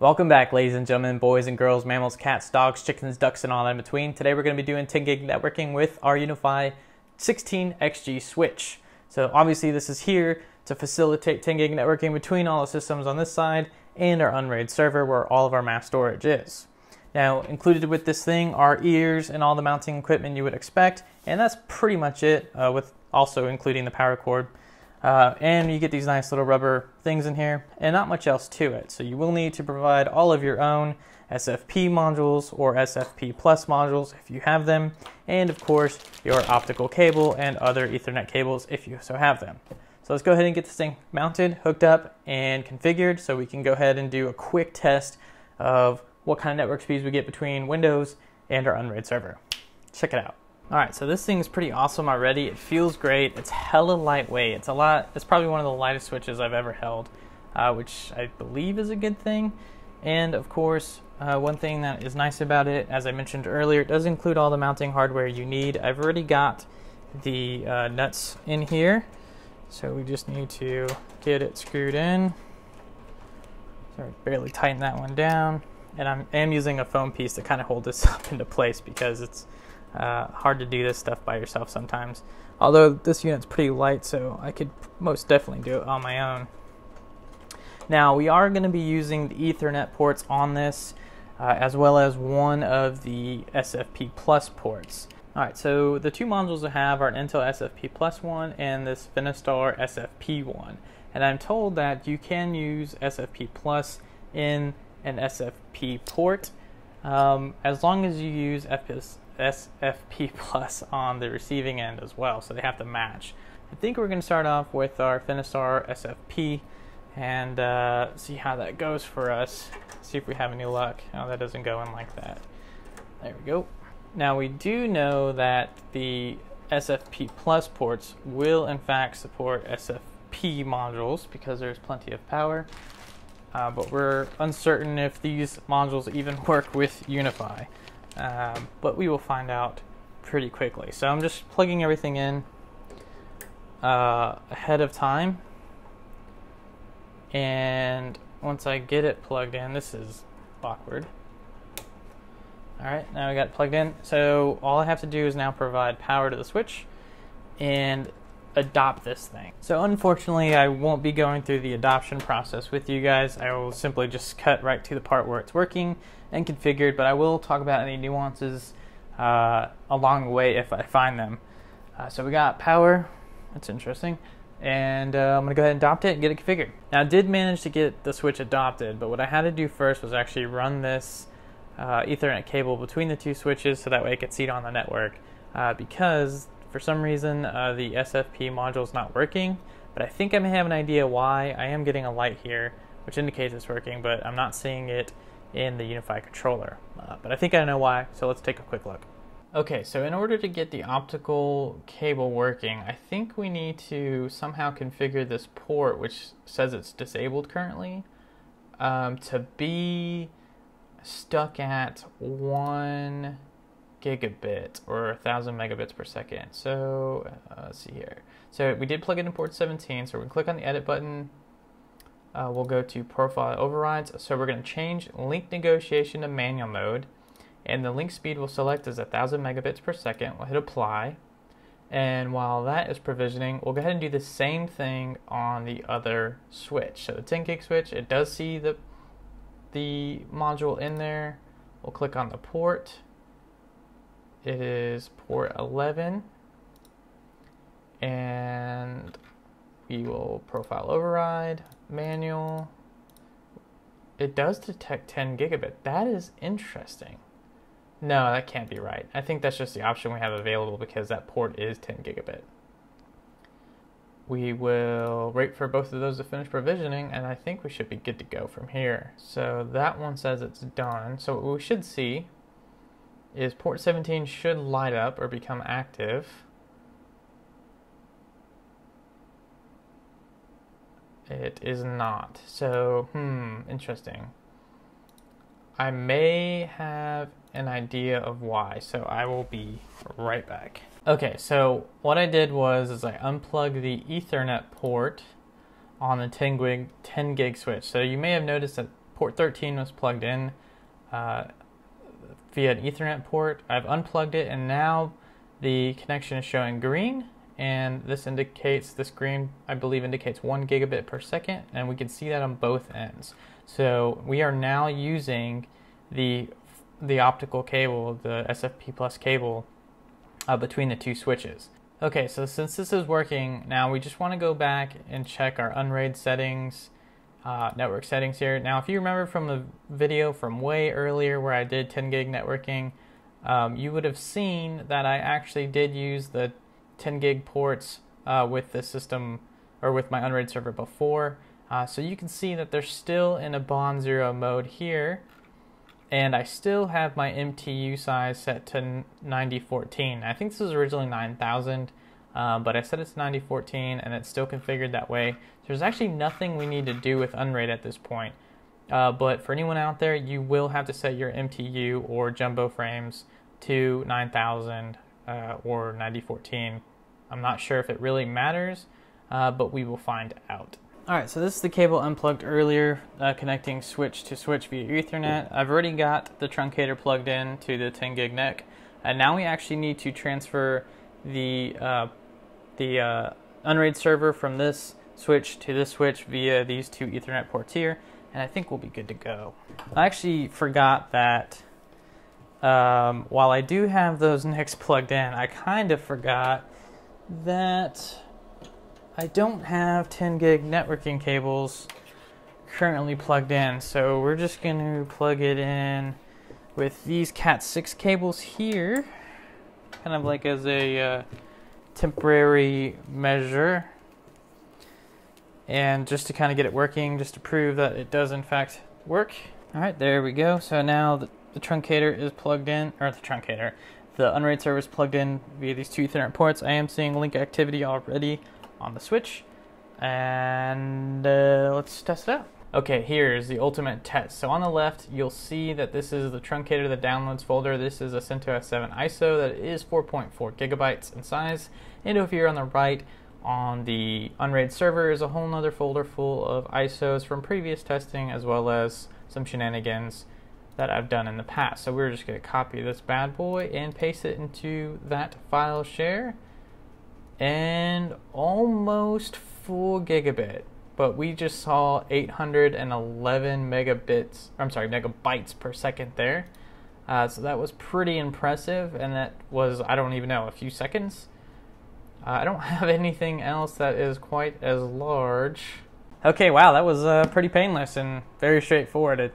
Welcome back, ladies and gentlemen, boys and girls, mammals, cats, dogs, chickens, ducks, and all that in between. Today we're going to be doing 10 gig networking with our UniFi 16xG switch. So obviously this is here to facilitate 10 gig networking between all the systems on this side and our Unraid server where all of our mass storage is. Now, included with this thing are ears and all the mounting equipment you would expect, and that's pretty much it, uh, with also including the power cord. Uh, and you get these nice little rubber things in here, and not much else to it. So you will need to provide all of your own SFP modules or SFP plus modules if you have them, and of course your optical cable and other Ethernet cables if you so have them. So let's go ahead and get this thing mounted, hooked up, and configured so we can go ahead and do a quick test of what kind of network speeds we get between Windows and our Unraid server. Check it out. All right, so this thing is pretty awesome already. It feels great. It's hella lightweight. It's a lot. It's probably one of the lightest switches I've ever held, uh, which I believe is a good thing. And of course, uh, one thing that is nice about it, as I mentioned earlier, it does include all the mounting hardware you need. I've already got the uh, nuts in here, so we just need to get it screwed in. So barely tighten that one down. And I'm, am using a foam piece to kind of hold this up into place because it's uh, hard to do this stuff by yourself sometimes. Although this unit's pretty light, so I could most definitely do it on my own. Now we are going to be using the Ethernet ports on this, uh, as well as one of the SFP Plus ports. Alright, so the two modules I have are an Intel SFP Plus one and this Finisar SFP one. And I'm told that you can use SFP Plus in an SFP port um, as long as you use FPS, SFP Plus on the receiving end as well, so they have to match. I think we're going to start off with our Finisar SFP and uh, see how that goes for us. See if we have any luck. Oh, that doesn't go in like that. There we go. Now we do know that the SFP Plus ports will in fact support SFP modules because there's plenty of power, uh, but we're uncertain if these modules even work with UniFi. Um, but we will find out pretty quickly. So I'm just plugging everything in uh, ahead of time, and once I get it plugged in, this is awkward. All right, now we got it plugged in. So all I have to do is now provide power to the switch and adopt this thing. So unfortunately, I won't be going through the adoption process with you guys. I will simply just cut right to the part where it's working and configured, but I will talk about any nuances uh, along the way if I find them. Uh, so we got power, that's interesting, and uh, I'm gonna go ahead and adopt it and get it configured. Now I did manage to get the switch adopted, but what I had to do first was actually run this uh, Ethernet cable between the two switches so that way it could see it on the network uh, because for some reason uh, the SFP module is not working but I think I may have an idea why. I am getting a light here which indicates it's working but I'm not seeing it in the UniFi controller. Uh, but I think I know why so let's take a quick look. Okay so in order to get the optical cable working I think we need to somehow configure this port which says it's disabled currently um, to be stuck at one gigabit or a thousand megabits per second. So uh, let's see here. So we did plug it in port 17. So we can click on the edit button. Uh, we'll go to profile overrides. So we're going to change link negotiation to manual mode. And the link speed we'll select a thousand megabits per second. We'll hit apply. And while that is provisioning, we'll go ahead and do the same thing on the other switch. So the 10 gig switch, it does see the the module in there. We'll click on the port. It is port 11. And we will profile override, manual. It does detect 10 gigabit. That is interesting. No, that can't be right. I think that's just the option we have available because that port is 10 gigabit we will wait for both of those to finish provisioning and I think we should be good to go from here. So that one says it's done. So what we should see is port 17 should light up or become active. It is not. So, hmm, interesting. I may have an idea of why, so I will be right back. Okay, so what I did was is I unplugged the Ethernet port on the 10 gig 10 gig switch. So you may have noticed that port 13 was plugged in uh, via an Ethernet port. I've unplugged it and now the connection is showing green and this indicates, this green I believe indicates one gigabit per second and we can see that on both ends. So we are now using the, the optical cable, the SFP plus cable uh, between the two switches. Okay, so since this is working, now we just want to go back and check our Unraid settings, uh, network settings here. Now, if you remember from the video from way earlier where I did 10 gig networking, um, you would have seen that I actually did use the 10 gig ports uh, with the system or with my Unraid server before. Uh, so you can see that they're still in a bond zero mode here and I still have my MTU size set to 9014. I think this was originally 9000, um, but I set it to 9014 and it's still configured that way. There's actually nothing we need to do with Unraid at this point. Uh, but for anyone out there, you will have to set your MTU or jumbo frames to 9000 uh, or 9014. I'm not sure if it really matters, uh, but we will find out. Alright, so this is the cable unplugged earlier, uh, connecting switch to switch via Ethernet. I've already got the truncator plugged in to the 10 gig NIC, and now we actually need to transfer the uh, the uh, Unraid server from this switch to this switch via these two Ethernet ports here, and I think we'll be good to go. I actually forgot that um, while I do have those NICs plugged in, I kind of forgot that I don't have 10 gig networking cables currently plugged in, so we're just going to plug it in with these Cat6 cables here, kind of like as a uh, temporary measure. And just to kind of get it working, just to prove that it does in fact work. All right, there we go. So now the, the truncator is plugged in, or the truncator, the Unraid server is plugged in via these two Ethernet ports. I am seeing link activity already on the Switch. And uh, let's test it out. Okay, here's the ultimate test. So on the left, you'll see that this is the truncator, the downloads folder. This is a CentOS 7 ISO that is 4.4 gigabytes in size. And over here on the right, on the Unraid server is a whole nother folder full of ISOs from previous testing as well as some shenanigans that I've done in the past. So we're just going to copy this bad boy and paste it into that file share and almost full gigabit but we just saw 811 megabits i'm sorry megabytes per second there. Uh, so that was pretty impressive and that was i don't even know a few seconds? Uh, i don't have anything else that is quite as large. Okay wow that was uh, pretty painless and very straightforward. It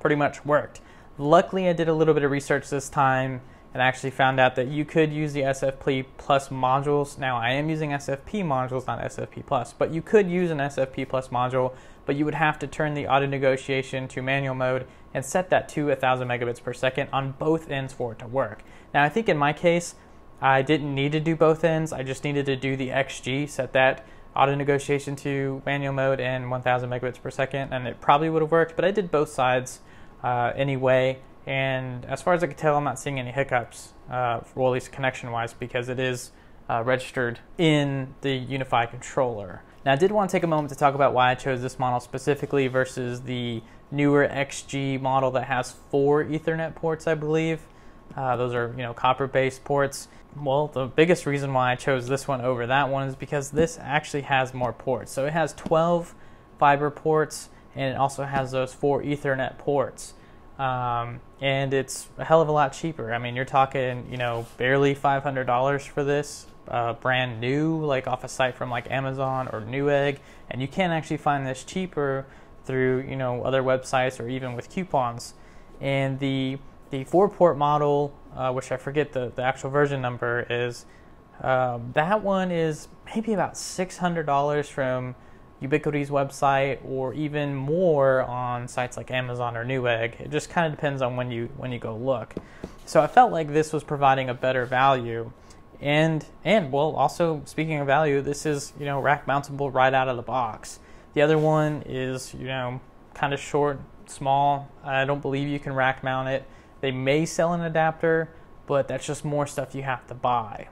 pretty much worked. Luckily i did a little bit of research this time and actually found out that you could use the SFP Plus modules. Now, I am using SFP modules, not SFP Plus, but you could use an SFP Plus module, but you would have to turn the auto negotiation to manual mode and set that to 1000 megabits per second on both ends for it to work. Now, I think in my case, I didn't need to do both ends. I just needed to do the XG, set that auto negotiation to manual mode and 1000 megabits per second, and it probably would have worked, but I did both sides uh, anyway and as far as I can tell, I'm not seeing any hiccups, uh, well, at least connection wise, because it is uh, registered in the UniFi controller. Now, I did want to take a moment to talk about why I chose this model specifically versus the newer XG model that has four Ethernet ports, I believe. Uh, those are, you know, copper-based ports. Well, the biggest reason why I chose this one over that one is because this actually has more ports. So it has 12 fiber ports, and it also has those four Ethernet ports. Um, and it's a hell of a lot cheaper. I mean, you're talking, you know, barely $500 for this, uh, brand new, like off a site from like Amazon or Newegg, and you can actually find this cheaper through, you know, other websites or even with coupons. And the the four port model, uh, which I forget the, the actual version number is, um, that one is maybe about $600 from Ubiquiti's website or even more on sites like Amazon or Newegg. It just kind of depends on when you when you go look. So I felt like this was providing a better value. And and well also speaking of value, this is, you know, rack mountable right out of the box. The other one is, you know, kind of short, small. I don't believe you can rack mount it. They may sell an adapter, but that's just more stuff you have to buy.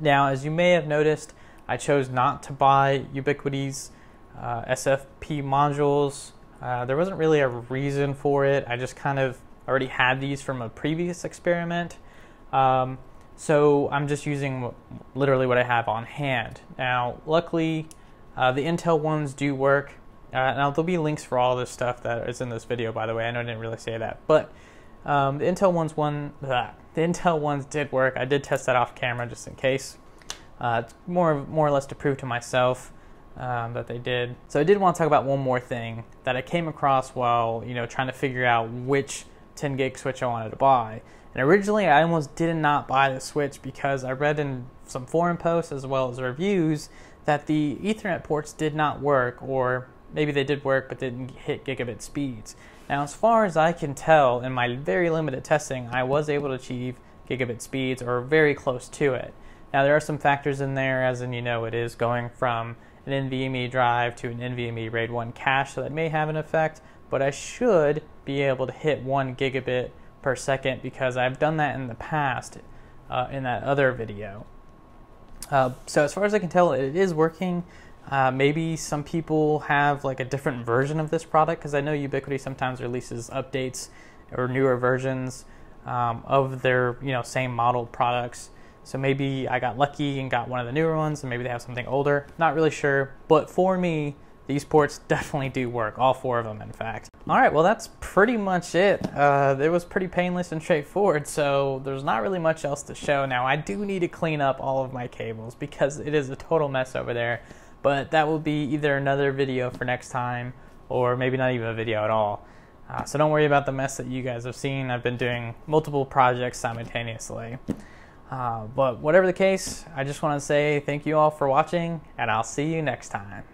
Now, as you may have noticed, I chose not to buy Ubiquiti's uh, SFP modules Uh, there wasn't really a reason for it. I just kind of already had these from a previous experiment. Um, so I'm just using literally what I have on hand. Now, luckily, uh, the Intel ones do work. Uh, now, there'll be links for all this stuff that is in this video, by the way. I know I didn't really say that. But um, the Intel ones one, the Intel ones did work. I did test that off camera just in case. Uh, more, more or less to prove to myself um, that they did. So I did want to talk about one more thing that I came across while you know trying to figure out which 10 gig switch I wanted to buy. And originally, I almost did not buy the switch because I read in some forum posts as well as reviews that the Ethernet ports did not work, or maybe they did work but didn't hit gigabit speeds. Now, as far as I can tell, in my very limited testing, I was able to achieve gigabit speeds or very close to it. Now, there are some factors in there, as in, you know, it is going from an NVMe drive to an NVMe RAID 1 cache, so that may have an effect, but I should be able to hit 1 gigabit per second because I've done that in the past uh, in that other video. Uh, so as far as I can tell, it is working. Uh, maybe some people have like a different version of this product because I know Ubiquiti sometimes releases updates or newer versions um, of their you know same model products. So maybe I got lucky and got one of the newer ones, and maybe they have something older. Not really sure, but for me, these ports definitely do work, all four of them, in fact. All right, well, that's pretty much it. Uh, it was pretty painless and straightforward, so there's not really much else to show. Now, I do need to clean up all of my cables because it is a total mess over there, but that will be either another video for next time or maybe not even a video at all. Uh, so don't worry about the mess that you guys have seen. I've been doing multiple projects simultaneously. Uh, but whatever the case, I just want to say thank you all for watching, and I'll see you next time.